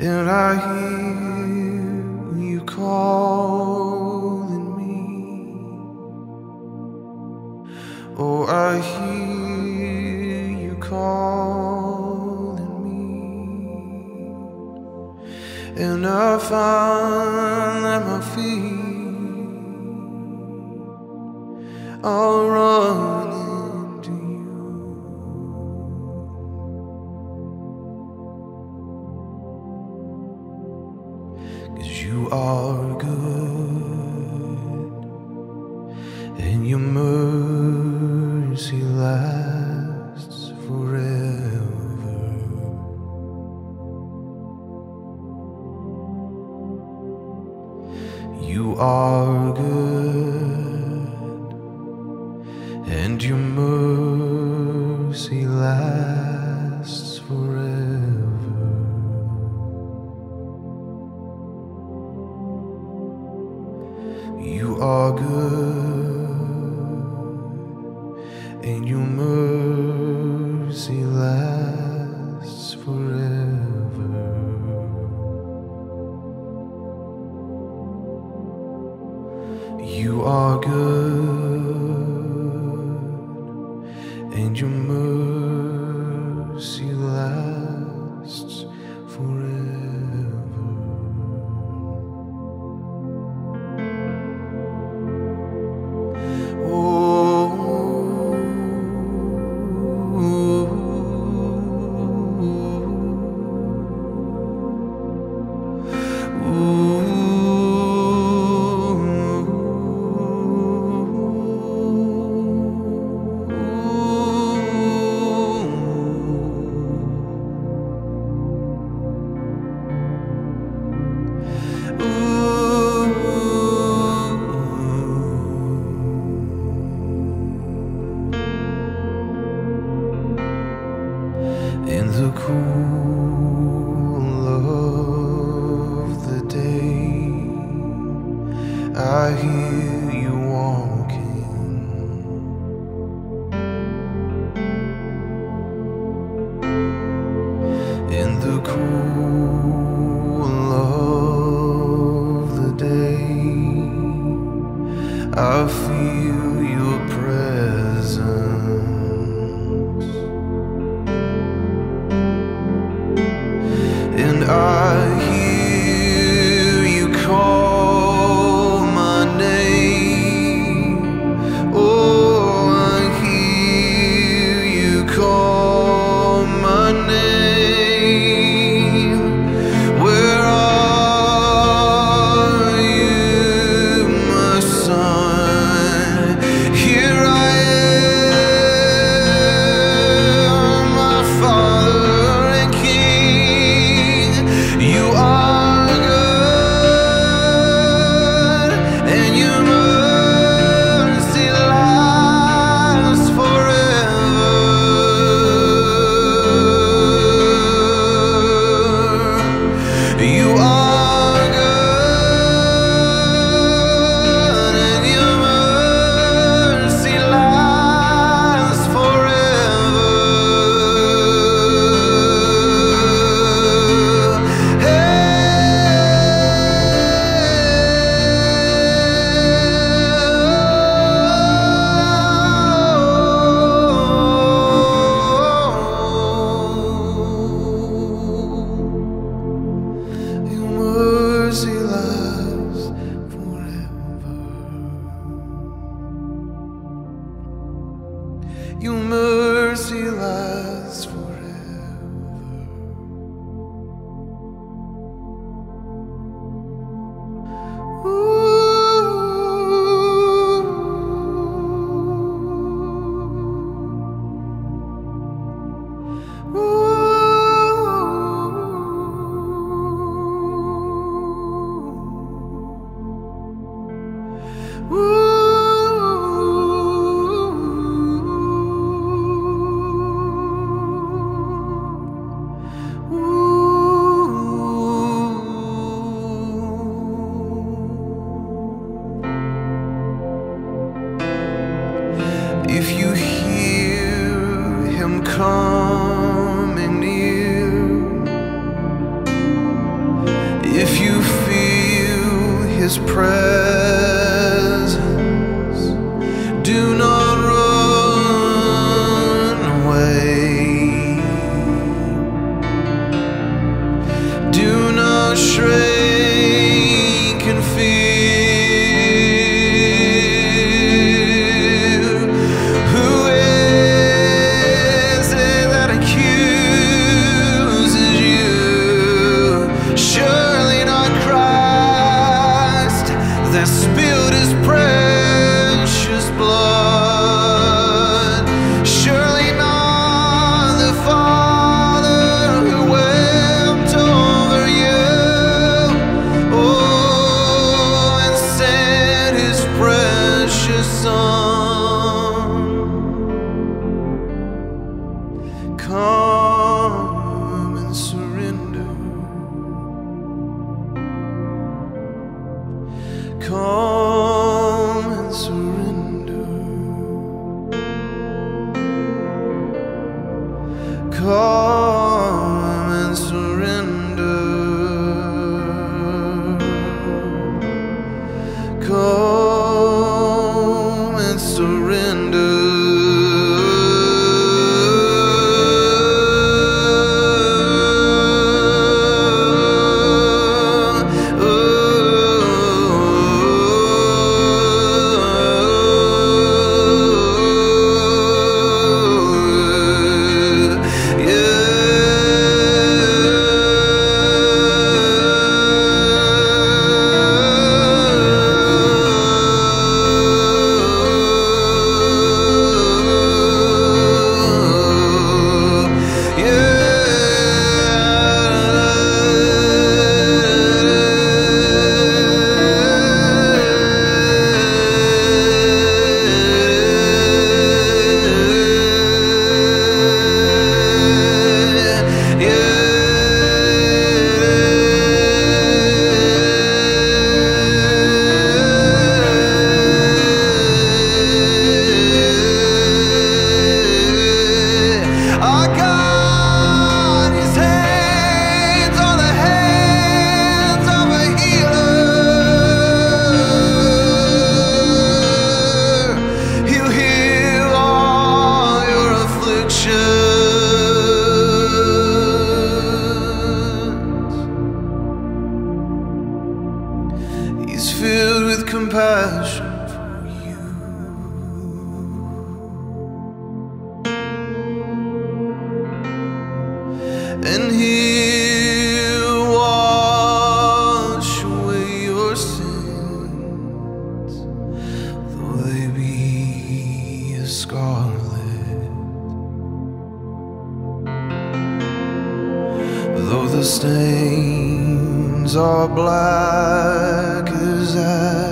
and I hear. You are good. you move. love the day I hear. Stains are black as ash.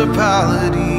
Principalities.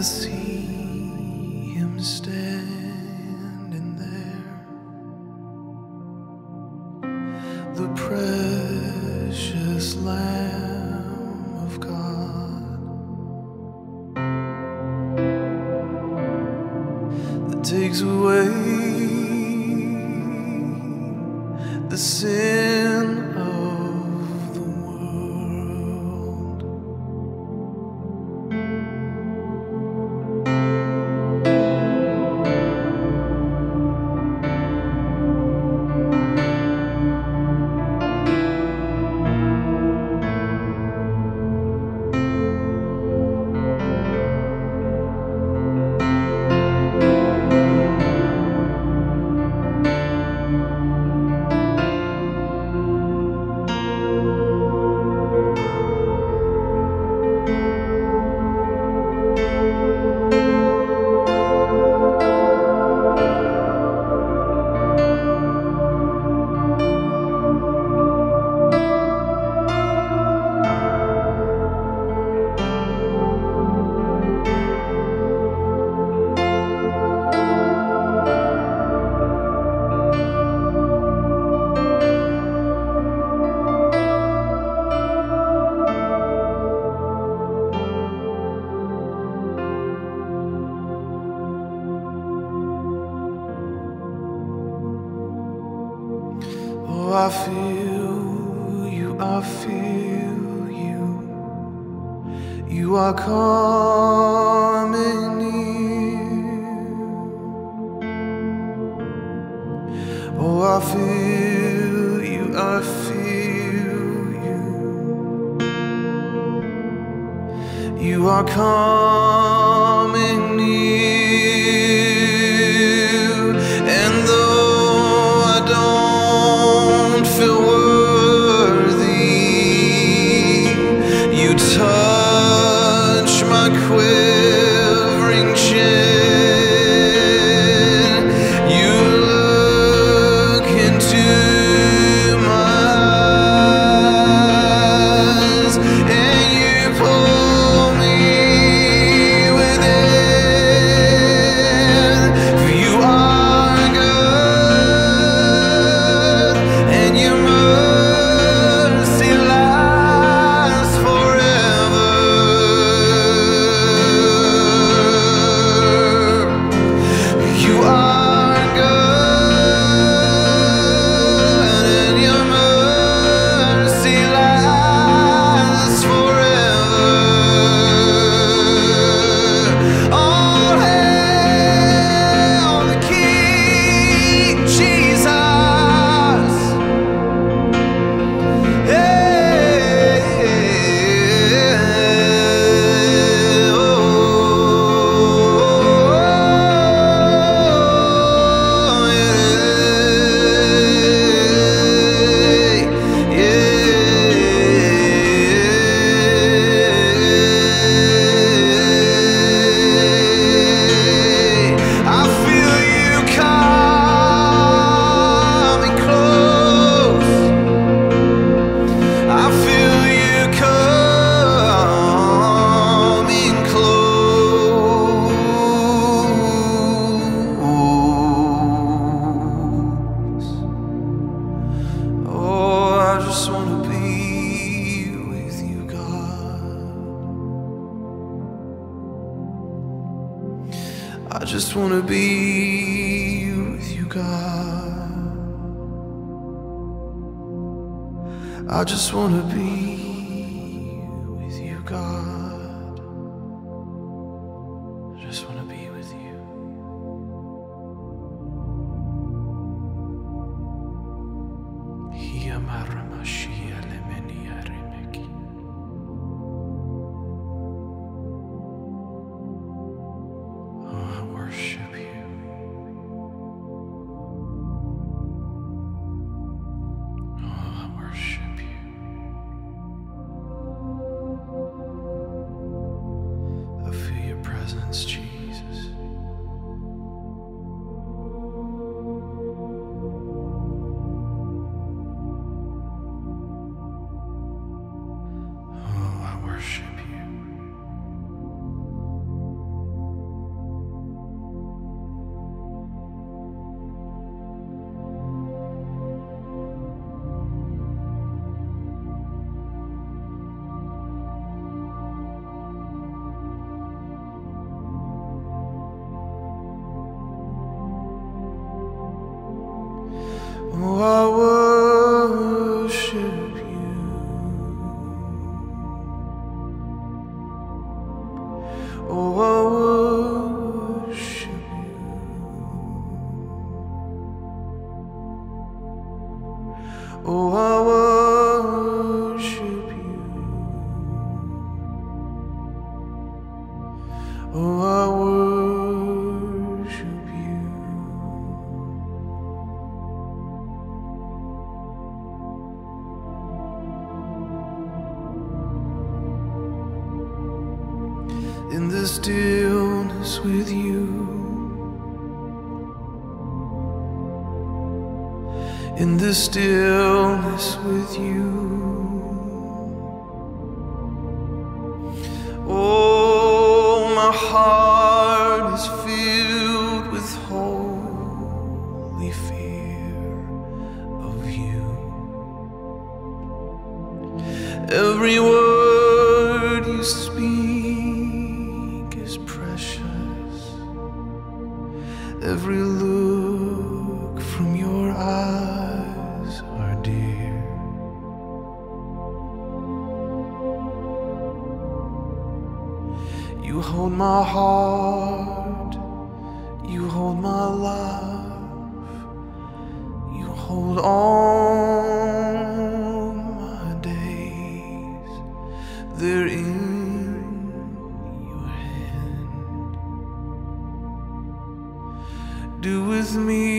And I feel you, I feel you. You are coming near. Oh, I feel you, I feel you. You are coming. I just wanna be with you, God. Stillness with you. In the stillness with you. Oh, my heart You hold my heart, you hold my love, you hold all my days. They're in your hand. Do with me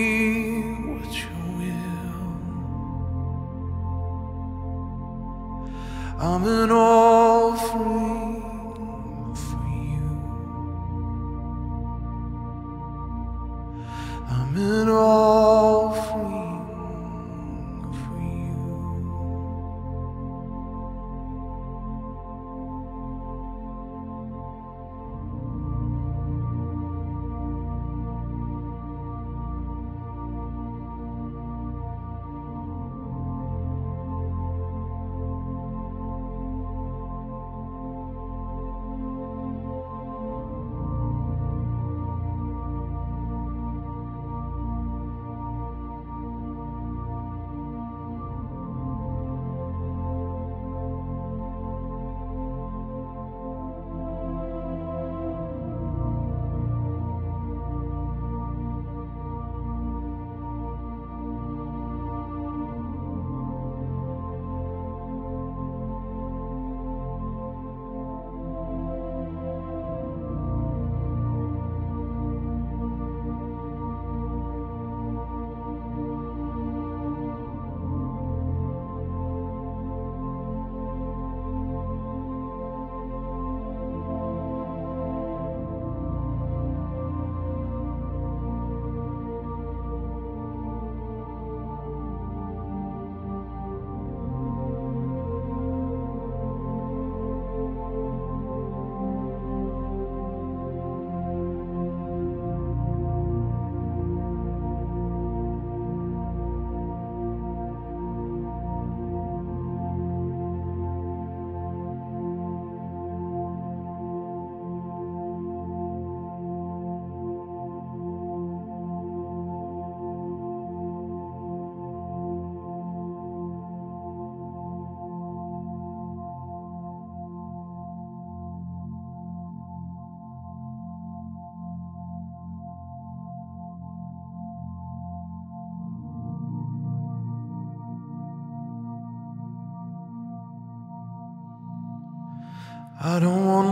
I don't want